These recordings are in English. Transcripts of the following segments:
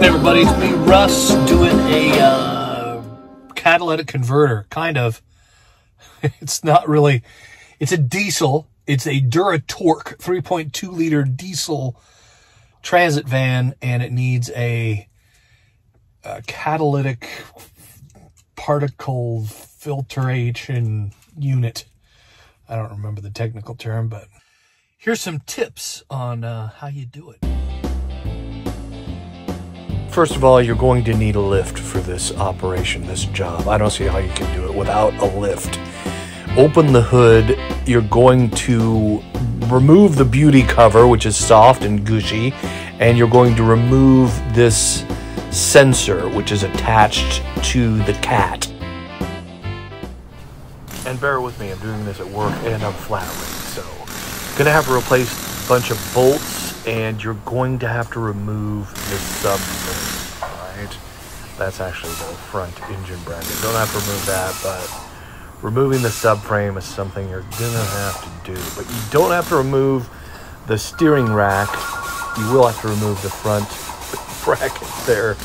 Hey everybody, it's me, Russ, doing a uh, catalytic converter, kind of. It's not really, it's a diesel. It's a Duratorq 3.2 liter diesel transit van, and it needs a, a catalytic particle filtration unit. I don't remember the technical term, but here's some tips on uh, how you do it. First of all, you're going to need a lift for this operation, this job. I don't see how you can do it without a lift. Open the hood. You're going to remove the beauty cover, which is soft and gushy, and you're going to remove this sensor, which is attached to the cat. And bear with me, I'm doing this at work and I'm flattering, so gonna have to replace a bunch of bolts and you're going to have to remove the subframe, That's actually the front engine bracket. Don't have to remove that, but removing the subframe is something you're gonna have to do. But you don't have to remove the steering rack. You will have to remove the front bracket there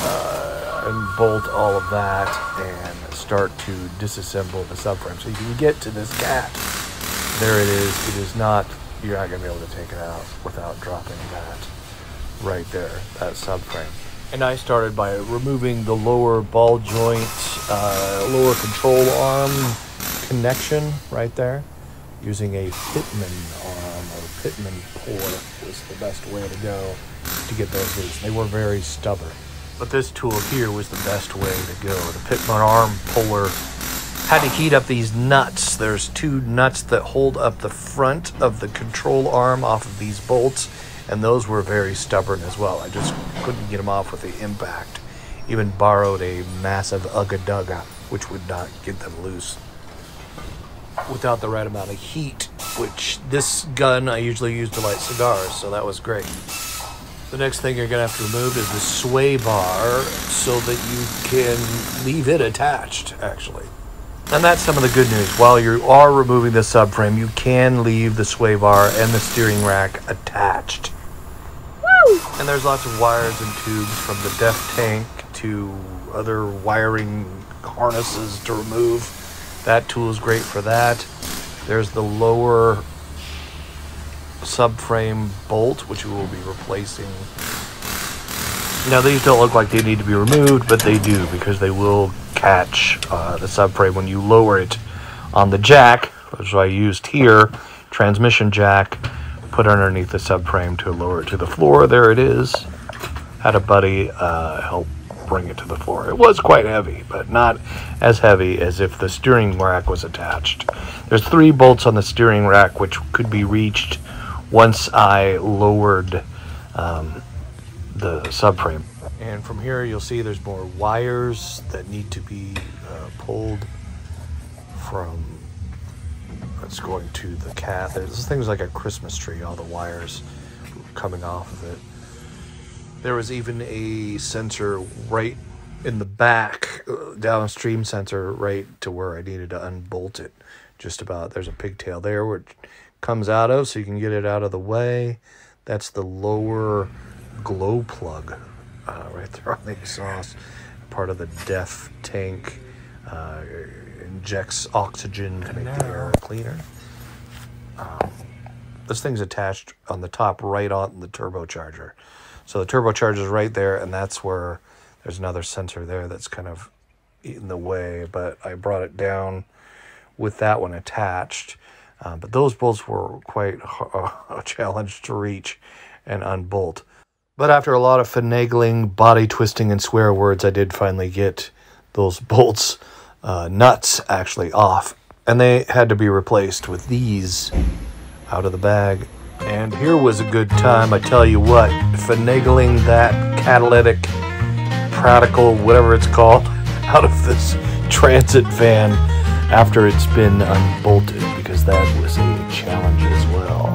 uh, and bolt all of that and start to disassemble the subframe so you can get to this cat. There it is. It is not you're not going to be able to take it out without dropping that right there, that subframe. And I started by removing the lower ball joint, uh, lower control arm connection right there, using a Pitman arm or Pitman puller was the best way to go to get those loose. They were very stubborn. But this tool here was the best way to go. The Pitman arm puller had to heat up these nuts. There's two nuts that hold up the front of the control arm off of these bolts, and those were very stubborn as well. I just couldn't get them off with the impact. Even borrowed a massive Ugga Dugga, which would not get them loose without the right amount of heat, which this gun I usually use to light cigars, so that was great. The next thing you're going to have to remove is the sway bar so that you can leave it attached, actually. And that's some of the good news. While you are removing the subframe, you can leave the sway bar and the steering rack attached. And there's lots of wires and tubes from the DEF tank to other wiring harnesses to remove. That tool is great for that. There's the lower subframe bolt, which we will be replacing. Now, these don't look like they need to be removed, but they do because they will catch uh, the subframe when you lower it on the jack, which I used here, transmission jack, put underneath the subframe to lower it to the floor. There it is. Had a buddy uh, help bring it to the floor. It was quite heavy, but not as heavy as if the steering rack was attached. There's three bolts on the steering rack which could be reached once I lowered um, the subframe. And from here, you'll see there's more wires that need to be uh, pulled from. It's going to the cat. There's things like a Christmas tree. All the wires coming off of it. There was even a sensor right in the back, uh, downstream sensor, right to where I needed to unbolt it. Just about. There's a pigtail there where it comes out of, so you can get it out of the way. That's the lower glow plug uh, right there on the exhaust. Part of the DEF tank uh, injects oxygen to make the air cleaner. Um, this thing's attached on the top right on the turbocharger. So the turbocharger is right there, and that's where there's another sensor there that's kind of in the way, but I brought it down with that one attached. Uh, but those bolts were quite a challenge to reach and unbolt. But after a lot of finagling, body twisting, and swear words, I did finally get those bolts, uh, nuts actually off. And they had to be replaced with these out of the bag. And here was a good time, I tell you what, finagling that catalytic, practical, whatever it's called, out of this transit van after it's been unbolted, because that was a challenge as well.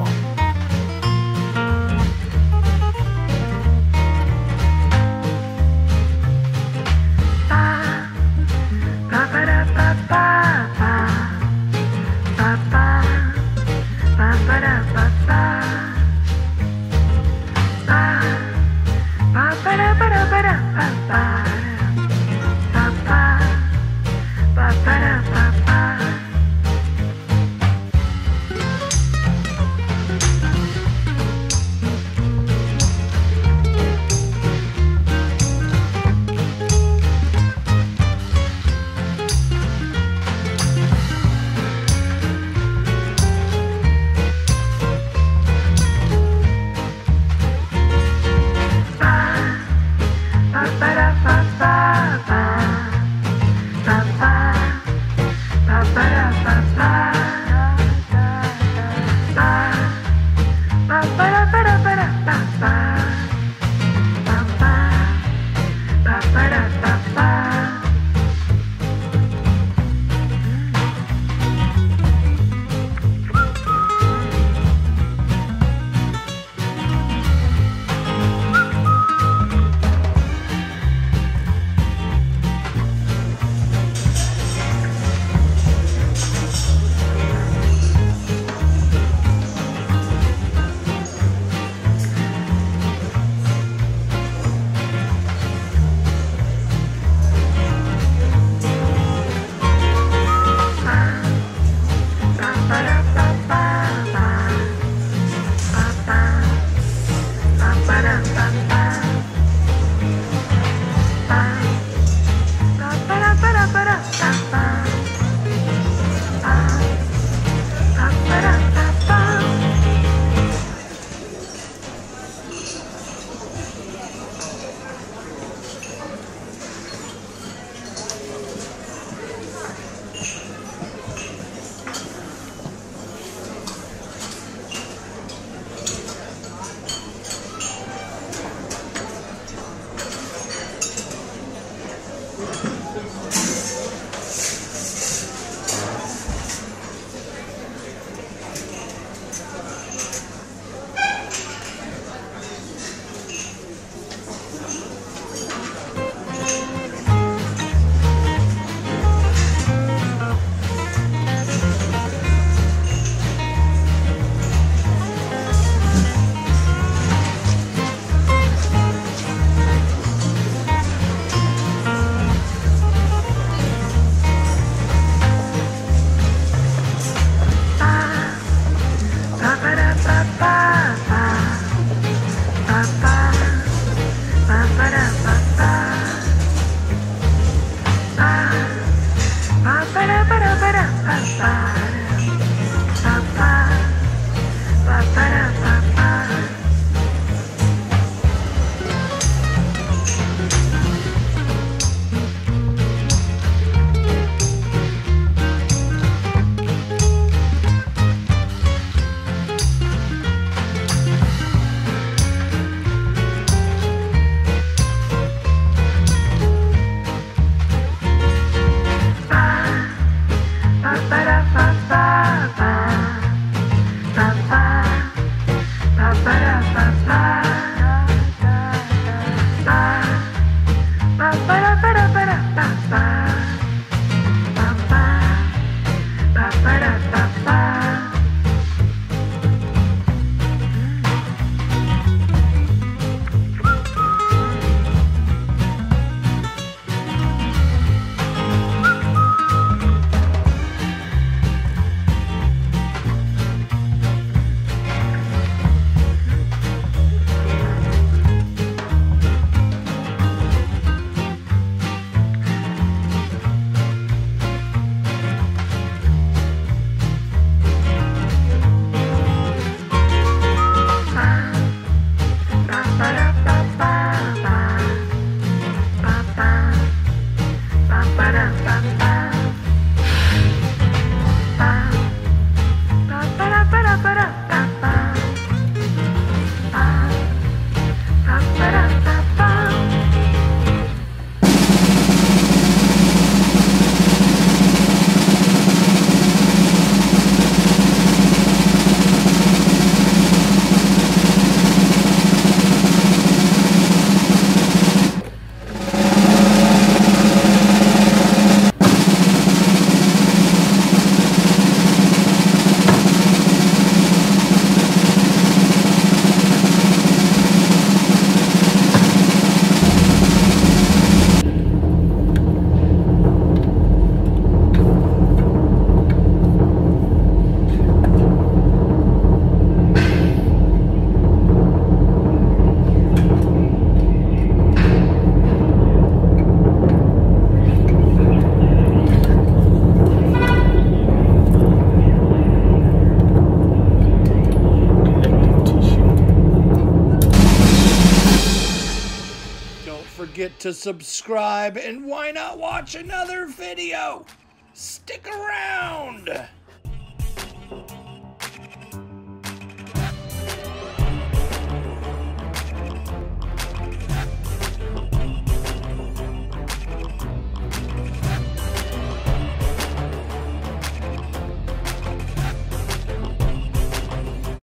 Bye. To subscribe, and why not watch another video? Stick around!